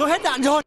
tôi hết đạn rồi